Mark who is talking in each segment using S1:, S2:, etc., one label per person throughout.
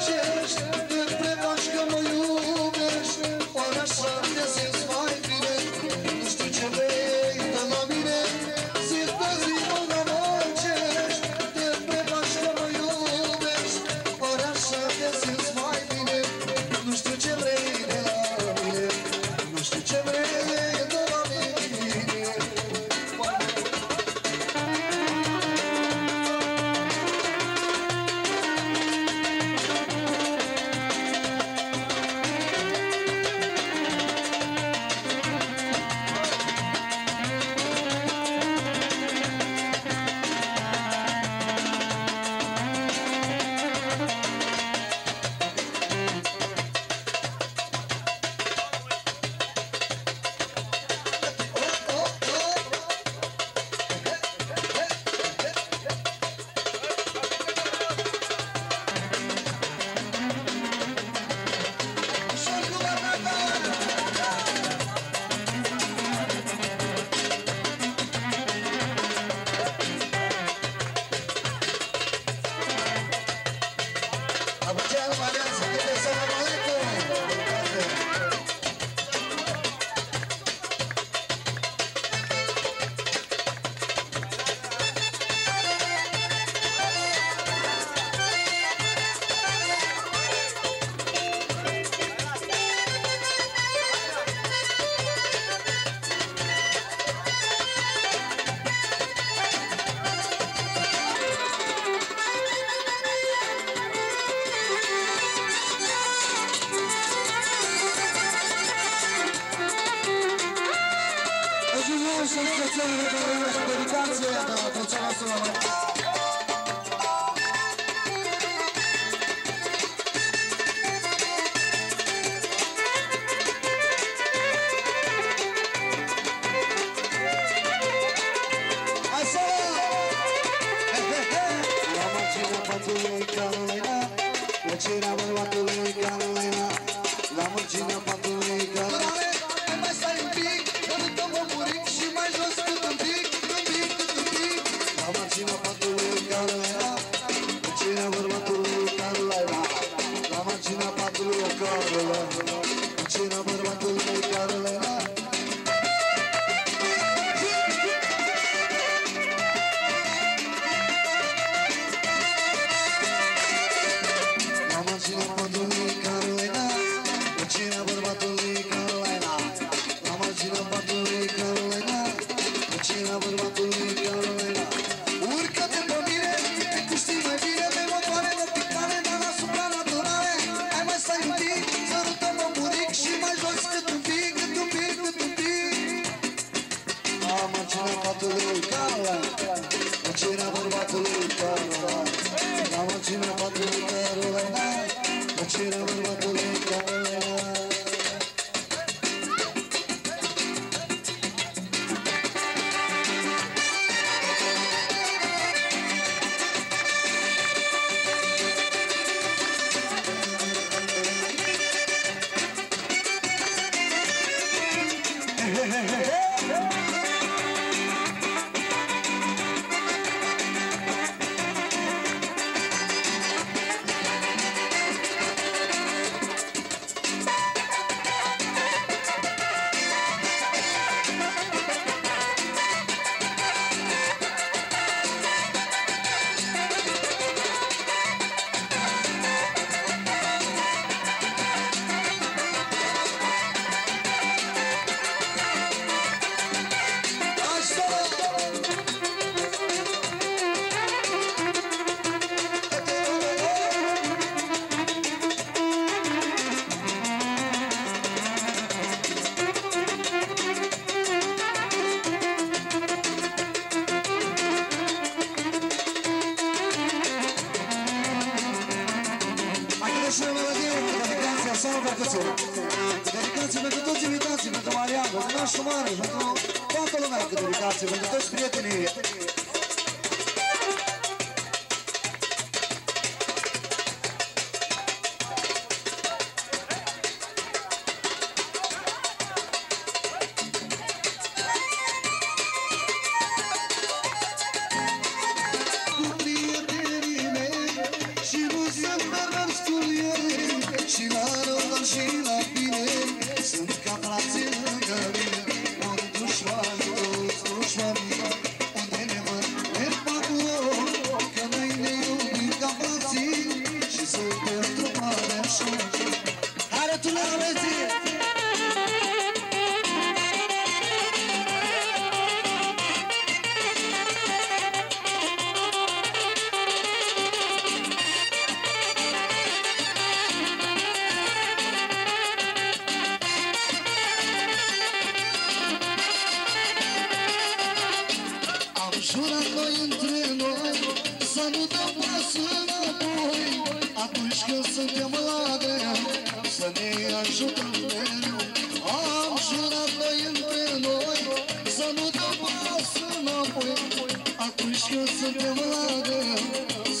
S1: Și nu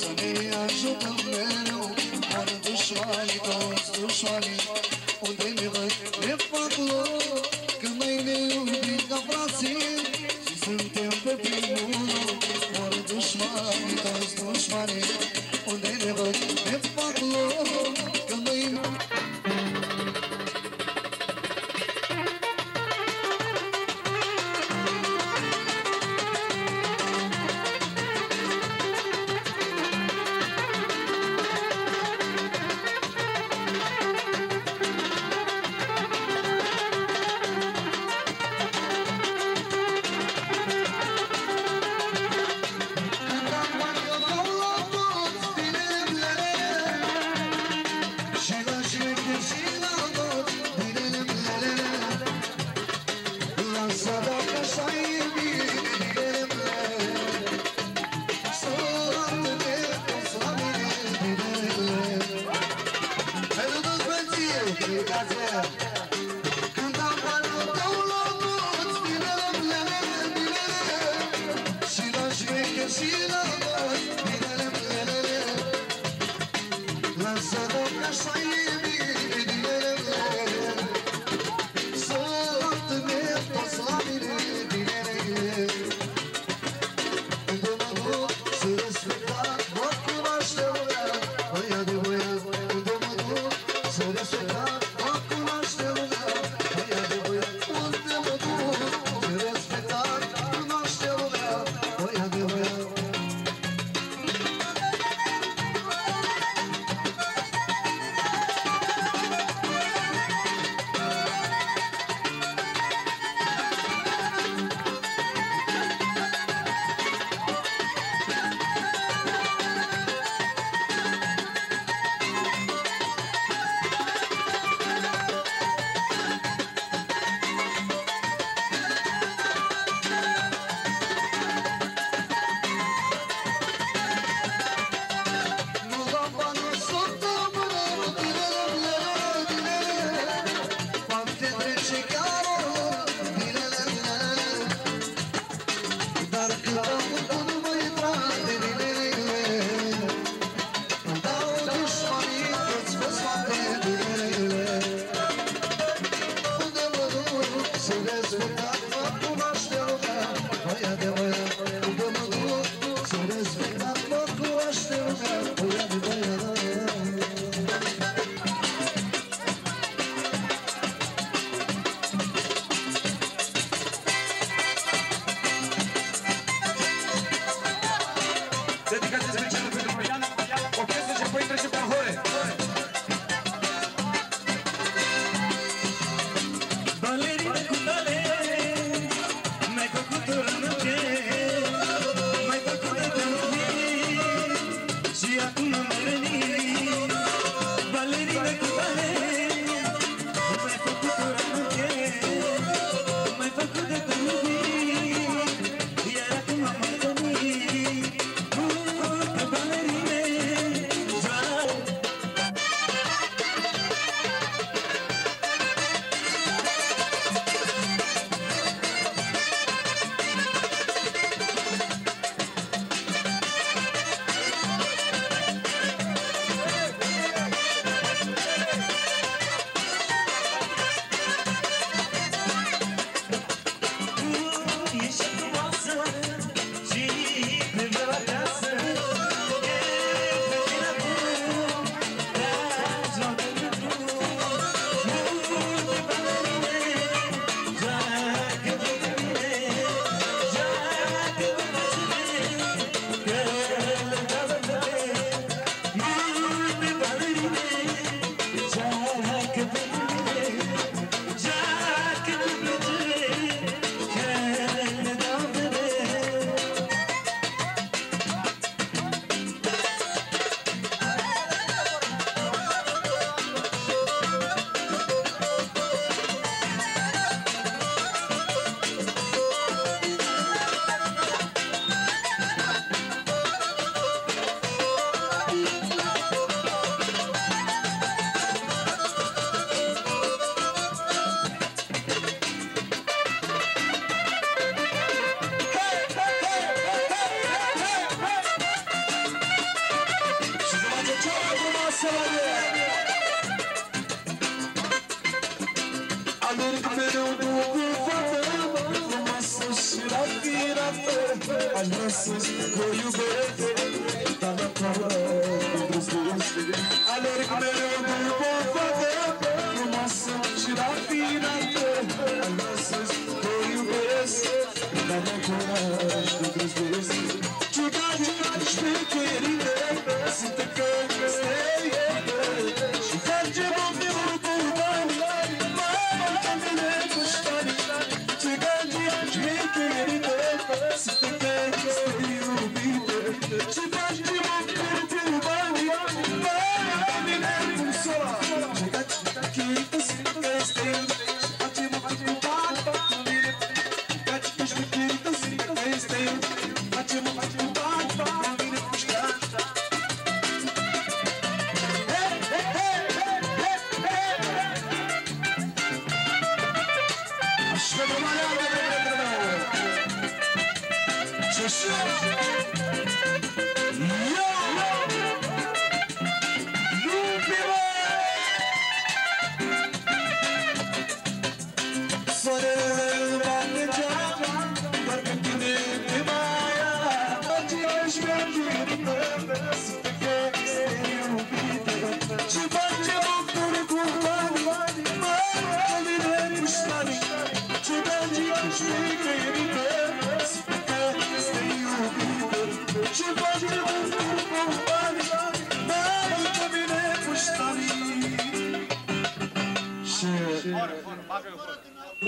S1: Sani ajută mereu, mor dușmanii, toți dușmanii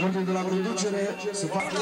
S1: Ordine de la conducere să facă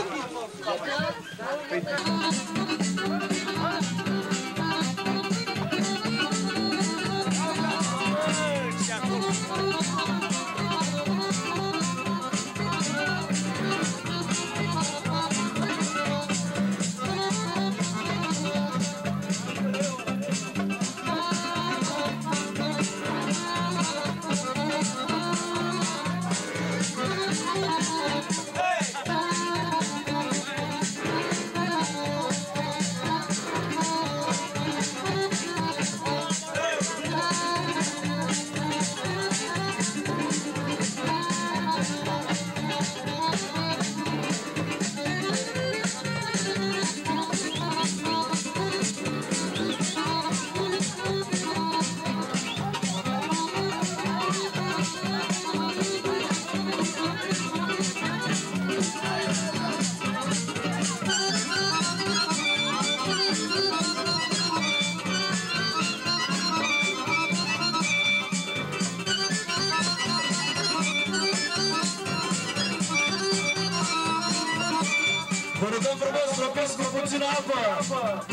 S1: puțină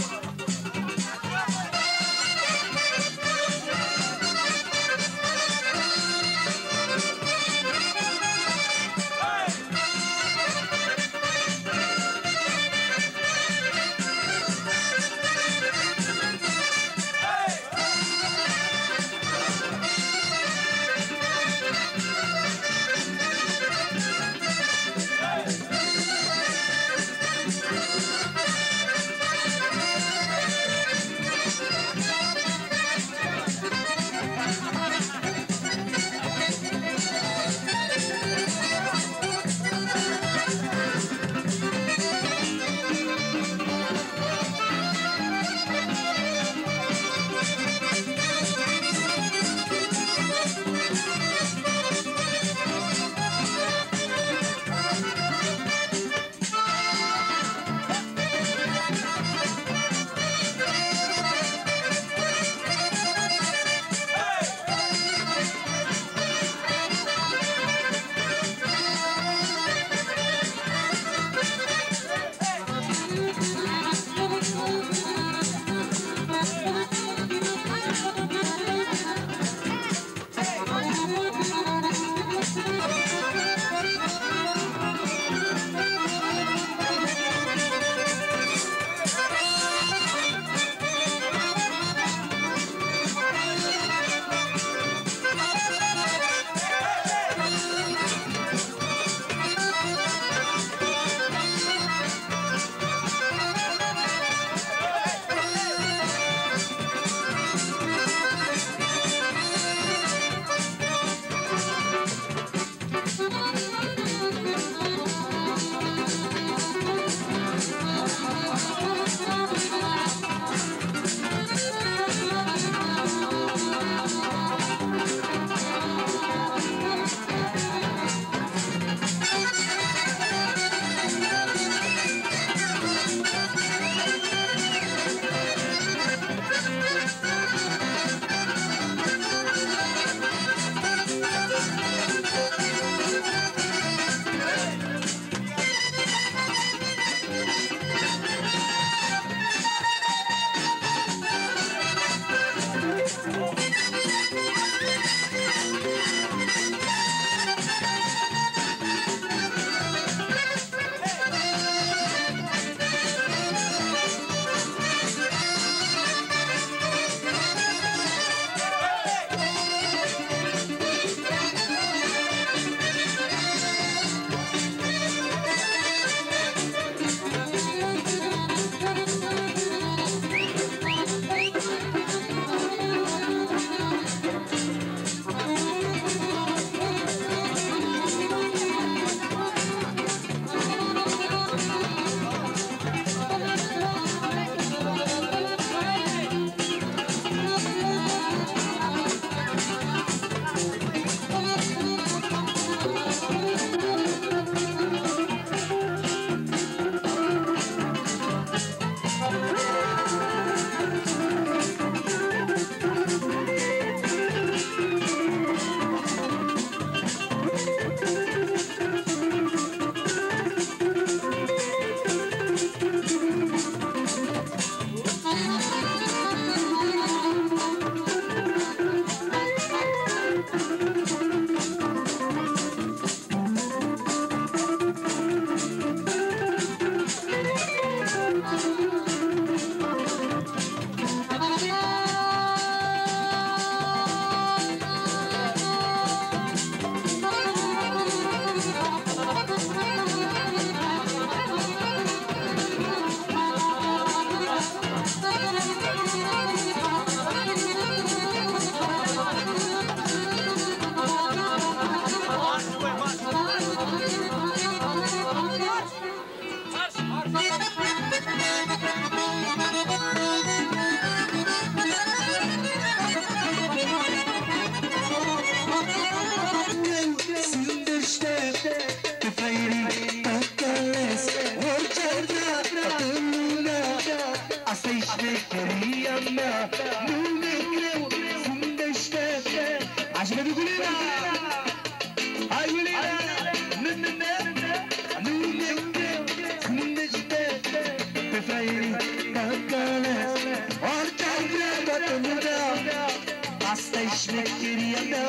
S2: șmecheria mea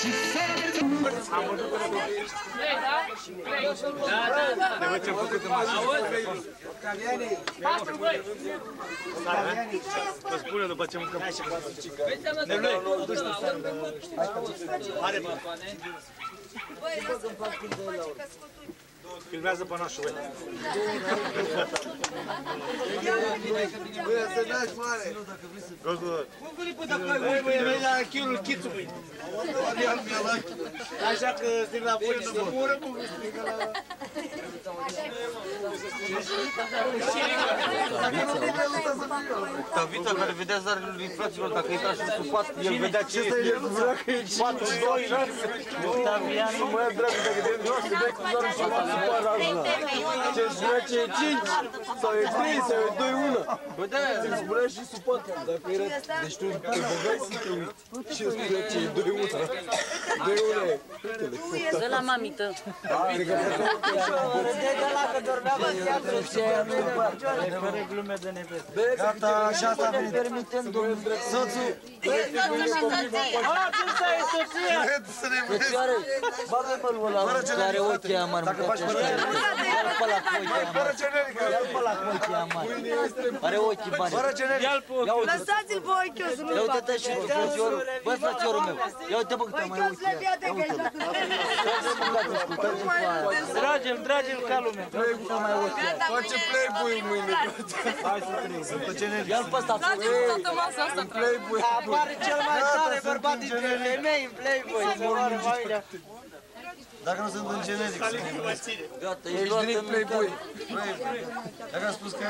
S2: Și să
S3: Vă spune după ce mâncăm. Filmează pe nașul, băi.
S4: Băi, să n-aș mare.
S3: Băi, băi, vei la chiulul chițului. Așa că sting la pâine să mură cu
S4: Tavita care vedea zarele lui fraților, dacă intra și în pat, el vedea ce este. 4-2, Octavian, mă, dragă, dacă de jos, vedea cu zarul și mă supăr asta. Ce spunea ce e 5, sau e 3, sau e 2-1. Bă, da, îți spunea și supăr. Dacă era, deci tu te băgai să te uiți. Și spunea ce e 2-1. 2-1 e.
S5: De la mamită.
S4: Gata, și asta a venit. Soțul.
S6: Bagă pe lui ăla care are ochii amari, mâncați ăștia. Ia-l pe ăla cu ochii amari. Ia-l pe ăla cu ochii amari. Are ochii mari. Ia uite.
S5: Lăsați-l pe ochiul să nu
S6: Ia uite-te și tu, frățiorul. Bă, frățiorul meu. Ia uite, bă, câte mai ochii are. Ia uite-l. Mâncați-l cu tăi cu aia.
S3: Dragil, dragil ca lumea.
S6: Câte mai ochii are.
S4: Face playboy mâine.
S6: Ia-l pe ăsta.
S5: Dați-mi toată masa asta.
S4: Playboy.
S6: Apare cel mai tare bărbat dintre femei în Playboy.
S4: Dacă nu sunt în generic.
S6: Gata, ești luat în Playboy.
S4: Dacă am spus că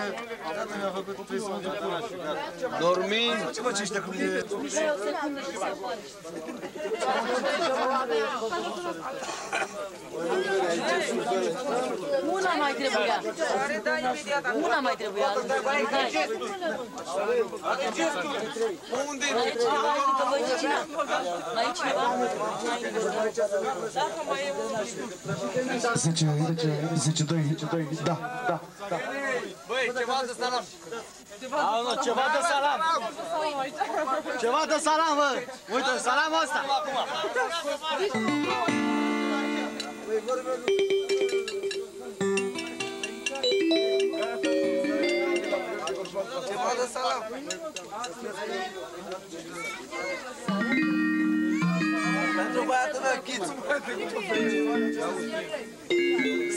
S4: tata mi-a făcut, trebuie să mă duc până și gata.
S6: Dormin.
S4: Ce faci ăștia cum e?
S5: Una mai trebuia. Una mai trebuia.
S4: Unde?
S5: Mai cineva?
S1: 10, 10, 10, 2, 2, da, da, da.
S3: Băi, ceva de salam. Au, nu, ceva de salam. Ceva de salam, bă. Uite, salamul ăsta.
S4: Ceva de salam. Pentru băiatul meu, chițu.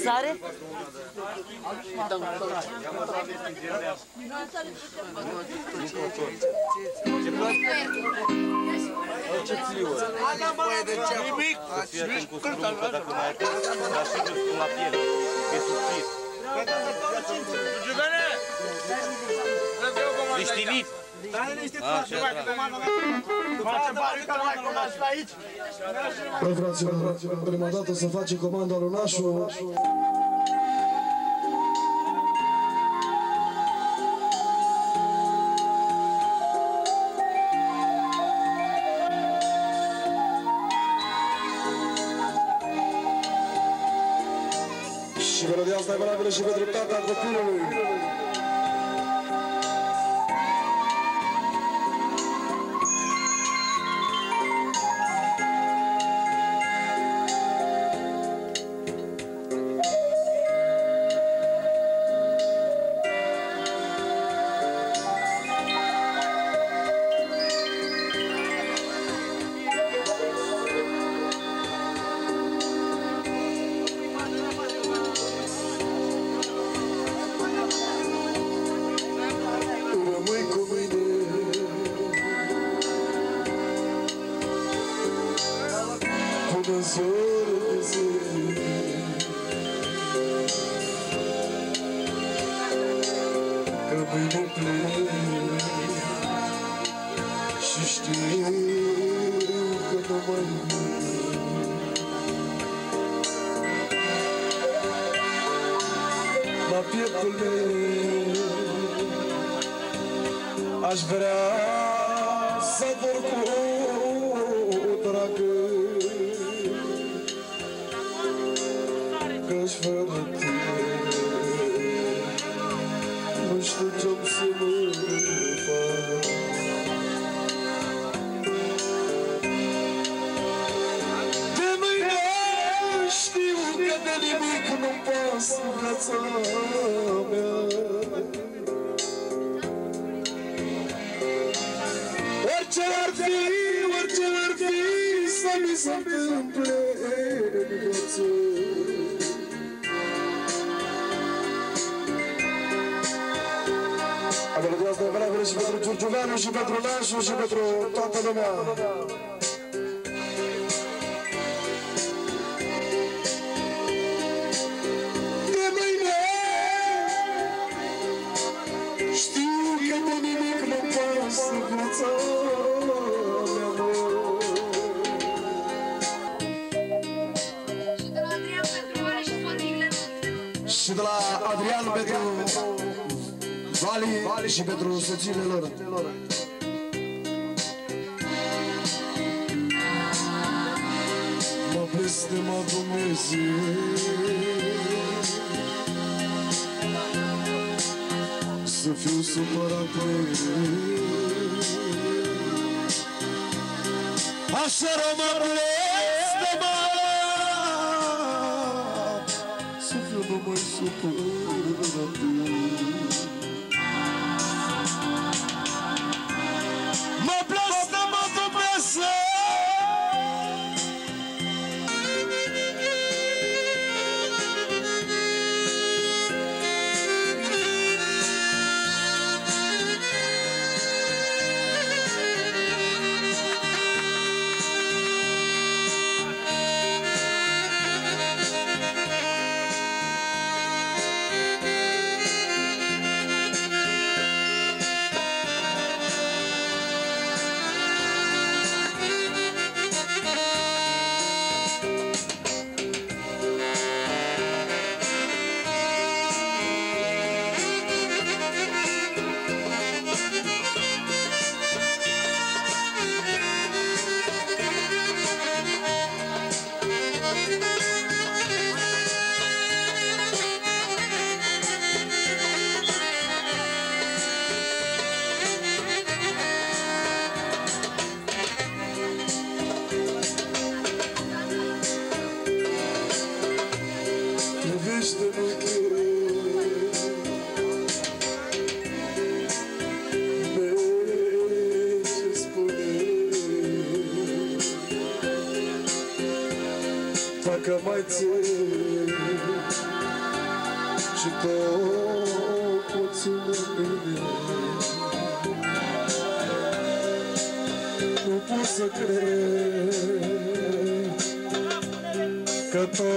S5: Sare?
S4: Băie de ceapă. Nimic.
S3: Liștinit. Facem bani ca mai cunoaște la aici.
S1: Bă, fraților, prima dată să face comanda lui Nașu. Și melodia asta e valabilă și pentru tata copilului. Meu Aș lumea De mâine Știu că de nimic nu pasă viața mea, mă. Și de la Adrian pentru Vali și pentru soțiile lor. Mă blestemă Dumnezeu Să fiu supărat mereu Așa rămân blestemă Să fiu numai supărat Dacă mai ții Și tot puțin de mine Nu pot să cred Că tot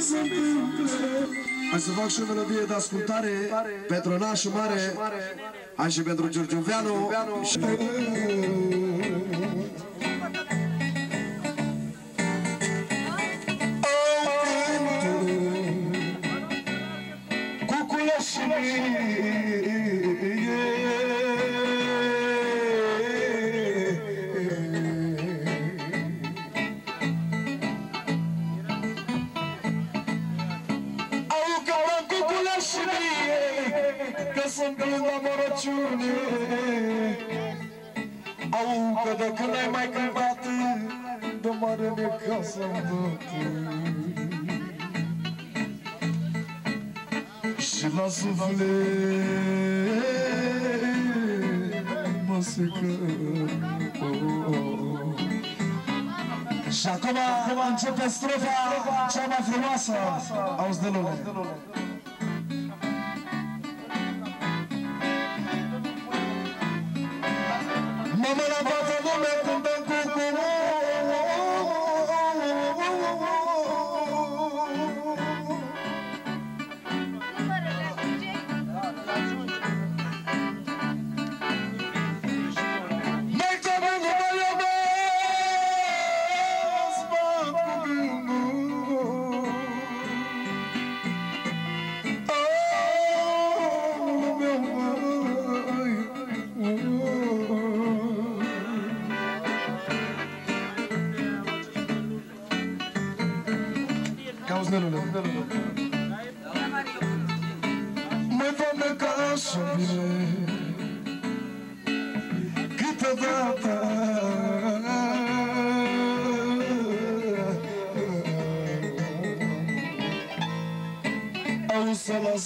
S1: se întâmple Hai să fac și o melodie de ascultare. Pentru nașul mare. Hai și pentru Giurgiuveanu. Și... Au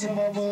S1: Some of us.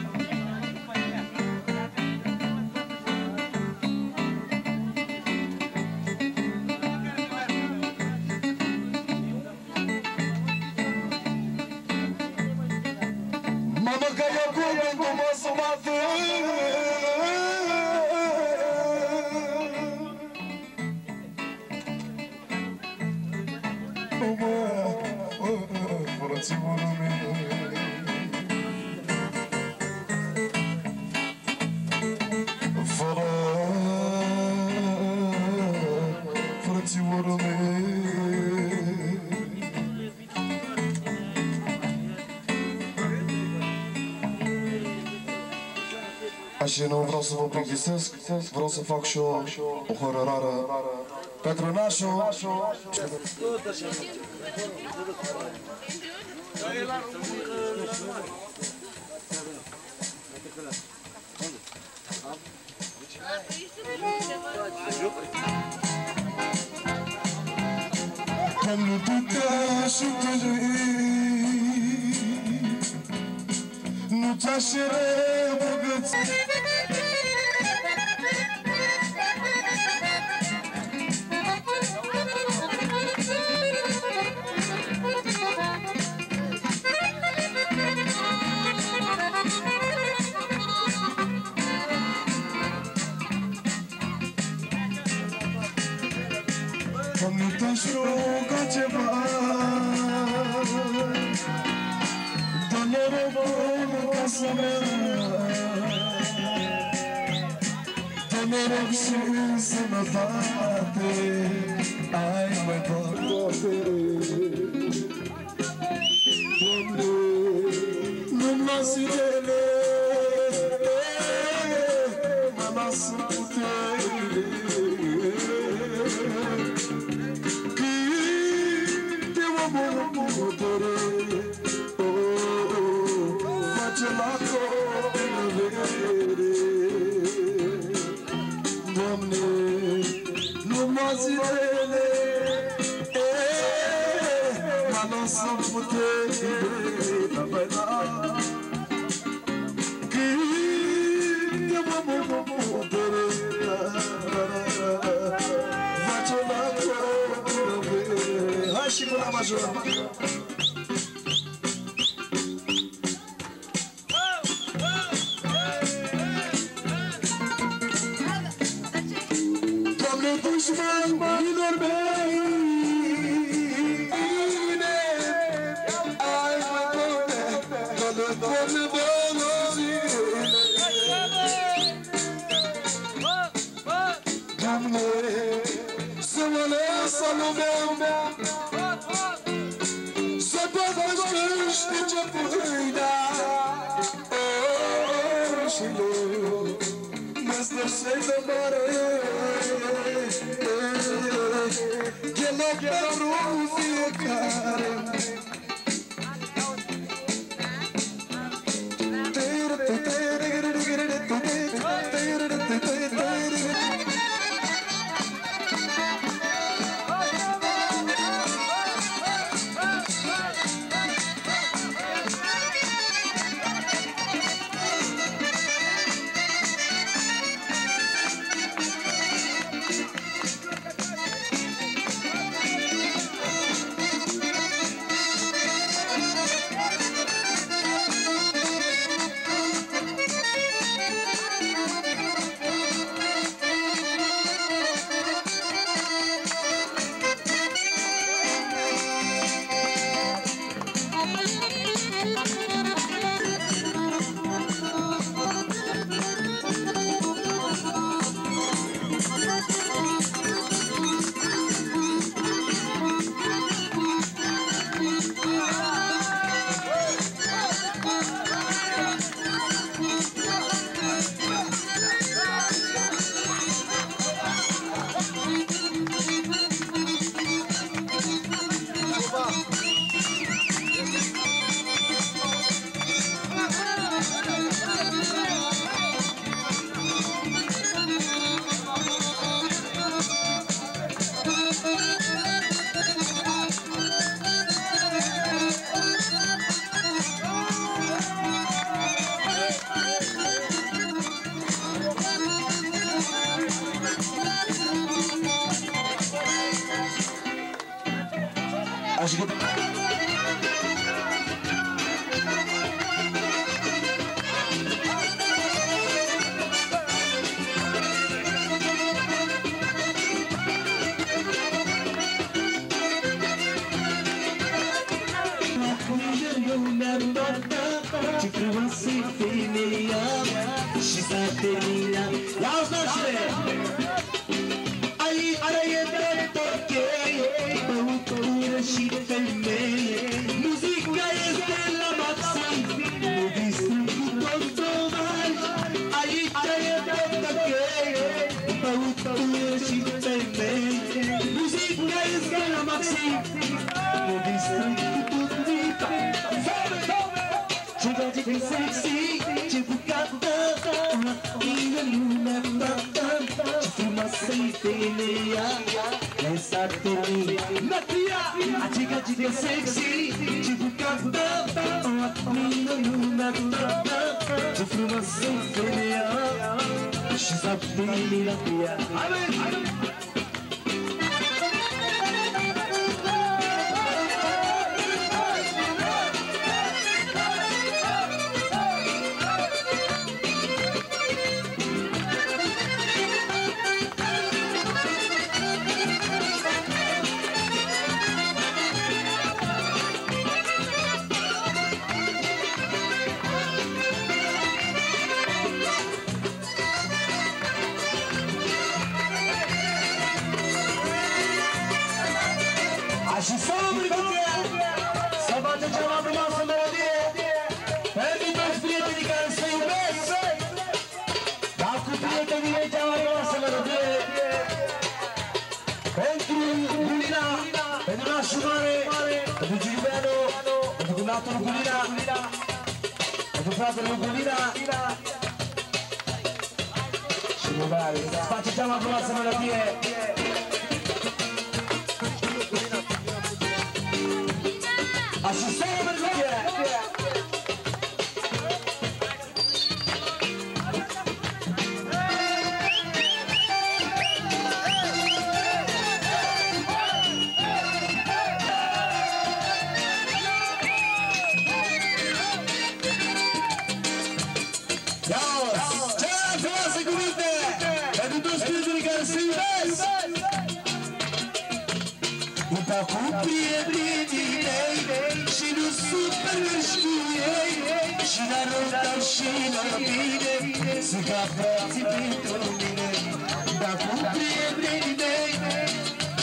S1: vreau să vă plictisesc, vreau să fac și eu o horărară pentru nașul. Kalbide şüpheli Nu
S7: taşırı bu gıtı happy. I went from yeah, yeah. Thank you. Natilia, essa tumi Natia, a diga de que sexy. Tipo cantã, minha luna tã De frumação feia X a tumi Natia Amém, amém. Pentru cumnatul lui Gulina Pentru fratele lui Gulina Și lui mare Să face cea mai frumoasă melodie cu prietenii mei Și nu super mergi cu ei Și la rău dar și la bine Să ca frații pentru mine. Dar cu prietenii mei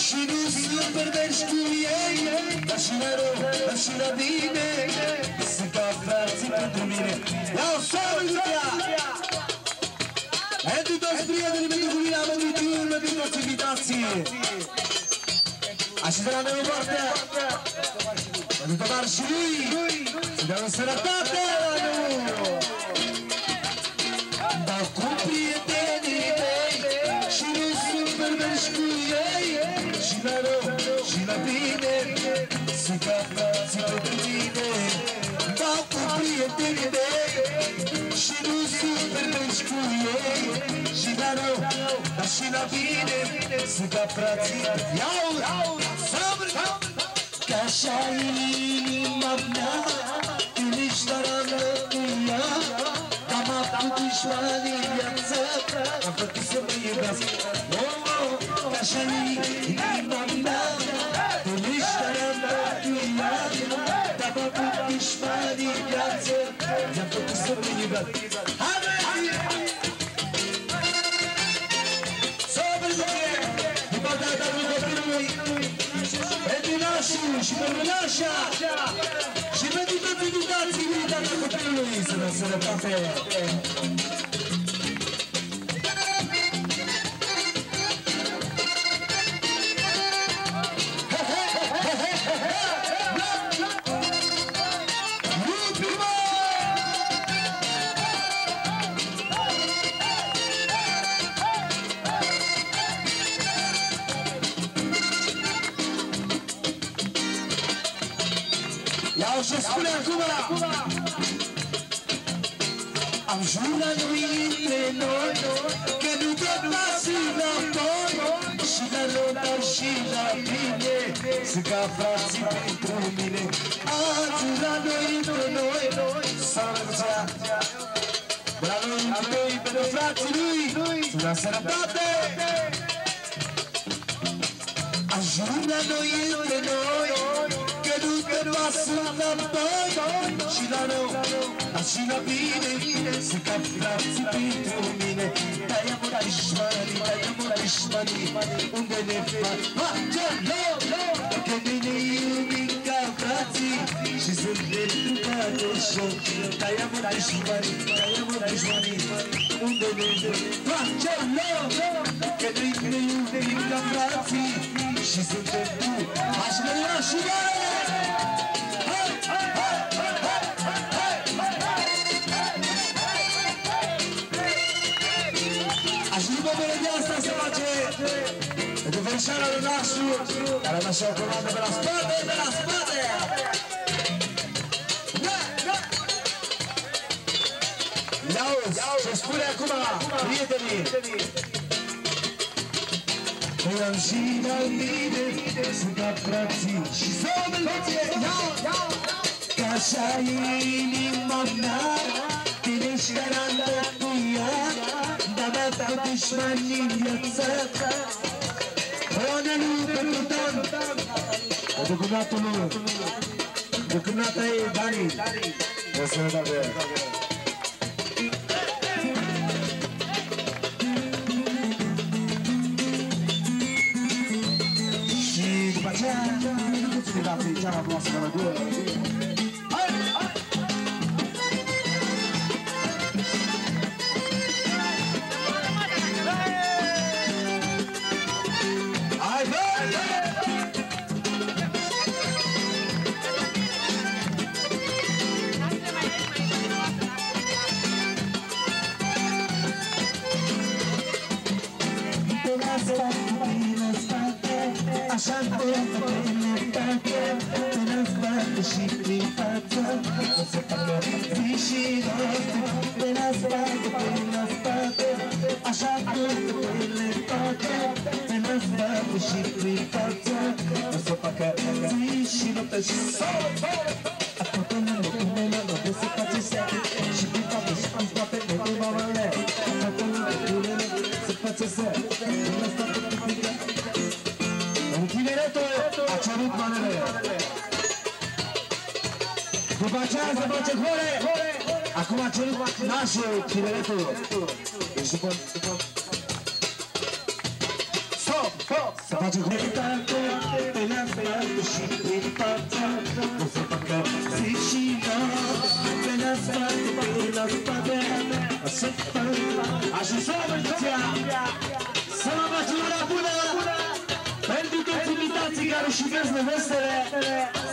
S7: Și nu super mergi cu ei Dar și la rău dar și la bine Să ca frații pentru mine. Ia-o să-mi Pentru toți prietenii, pentru Gulina, pentru Tiur, pentru toți invitații Așezarea de moarte. Pentru tot ar și lui. Să dea în sănătate la nu Dar cu prietenii mei Și nu super mergi cu ei Și la rău și la bine Să ca frații pentru mine Dar cu prietenii mei Și nu super mergi cu ei Și la rău dar și la bine Să ca frații. Iau! Că așa inima mea Când ești darană cu ea Am avut dușmani în viață Am făcut să mă iubească Oh, nașul și pentru nașa și pentru toți invitații militari copilului să ne sănătate. Iau și spune acum Am jurat lui între noi Că nu tot lasă la toi Și la rău, dar și la bine Sunt ca frații pentru mine. Azi la noi, între noi Sărăcea La noi, între noi, pentru frații lui Sunt la sănătate. Ajung la noi, între noi Că nu te va sună noi Și la nou, dar și la bine Sunt ca frații pentru mine. Dai amor dușmanii, dai amor dușmanii Unde ne fac Angelo Că noi ne iubim ca frații Și sunt pentru toate joc Dai amor dușmanii, dai amor dușmanii Unde ne fac Angelo Că noi ne iubim ca frații Și sunt pentru Aș vrea și mare frații Și să o melodie, ia, Că așa e inima mea Tine și garanta cu ea Dar mi-a dat dușmanii în viața Până nu pentru Dan Pentru cumnatul lui Pentru cumnata ei, Dani O să ne dă Și după aceea, nu puțin dați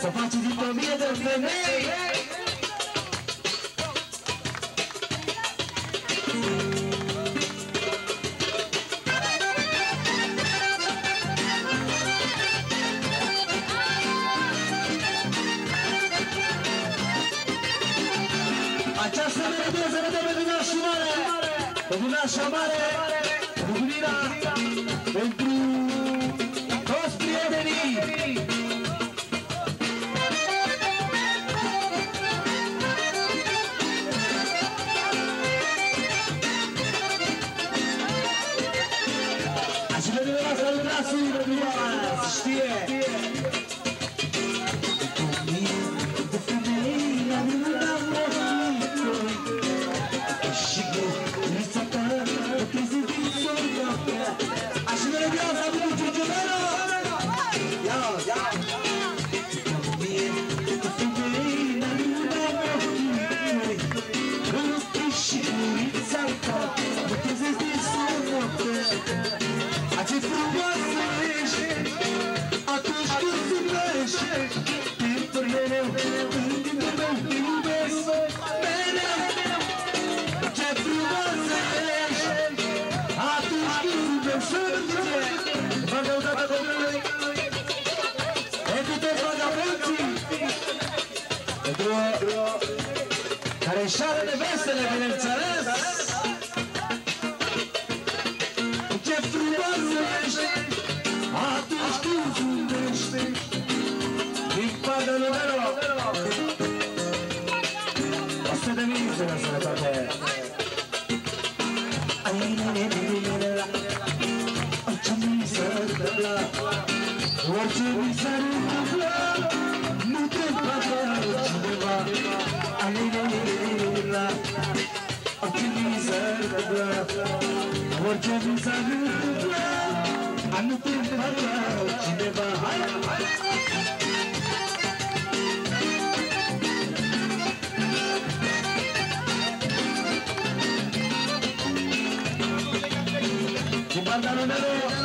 S7: Să faceți dintr-o mie de femei. Această melodie se vede pentru nașul mare. Pentru nașa mare. Pentru Nina Pentru Watching is a river, nothing but a river. I don't know, watching is a river, watching is a river. I'm not in the river, I'm Mandaron de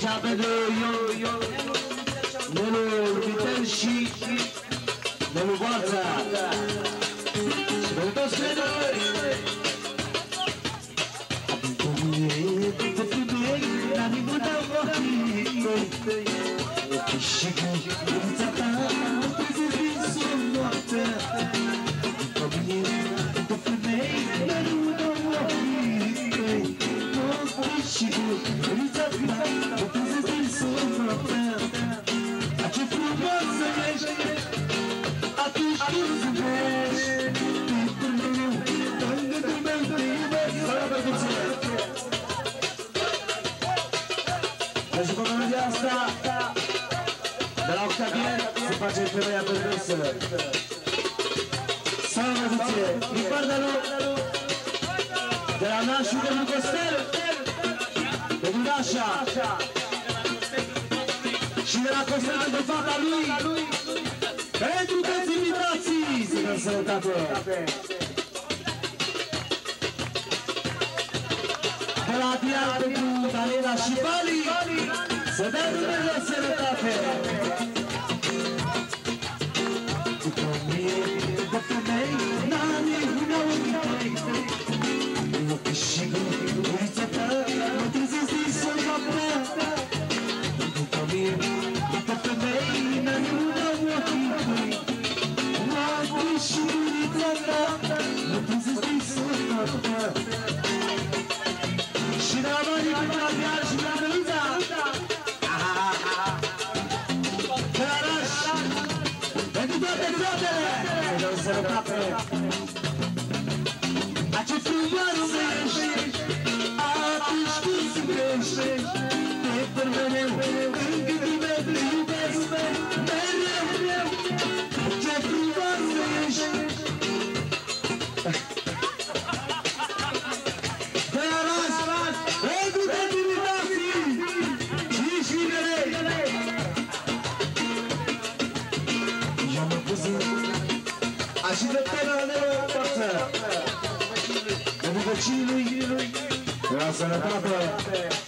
S7: Chapa do Domnul Așa Și de la Costel pentru fata lui. Pentru toți invitații. Suntem sănătate. De la Adrian pentru Dalena și Bali. Să dea Dumnezeu sănătate. Buenas.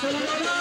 S7: Pentru nevasta